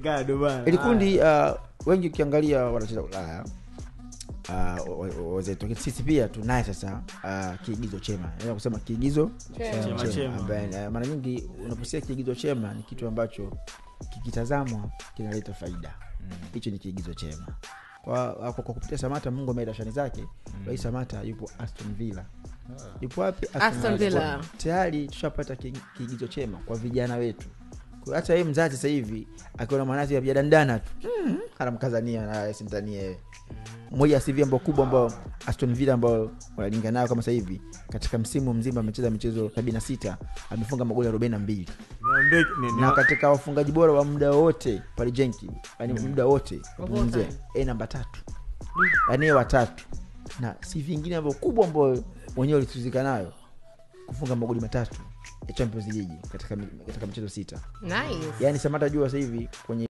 Gado bana. ili kundi uh, wengi ukiangalia wanacheza ulaya uh, wazetu lakini sisi pia tunaye sasa uh, kiigizo chema. Naweza kusema kiigizo ambaye uh, mara nyingi unaposikia kiigizo chema ni kitu ambacho kikitazamwa kinaleta faida. Hicho ni kiigizo chema. Kwa, kwa, kwa kupitia samata mungu ameenda shani zake rais samata yupo aston villa. Yupo wapi? Tayari tushapata kiigizo chema kwa vijana wetu hata yeye mzazi sasa hivi akiona mwanazi ajadandana tu. Mm, anamkazania na simtanie yeye. Moja ya CV ambao kubwa ambao Aston Villa ambao wanalinga nayo kama sasa hivi katika msimu mzima amecheza michezo 76 amefunga magoli 42 Niambie- ni- ni- na katika wafungaji bora wa muda wote pale jenki yani muda wote mzee e namba tatu. Yani yeye watatu na si vingine ambao kubwa ambayo wenyewe walituzika nayo kufunga magoli matatu ya champions league katika, katika michezo sita. Nice. Yani samata jua sasa hivi kwenye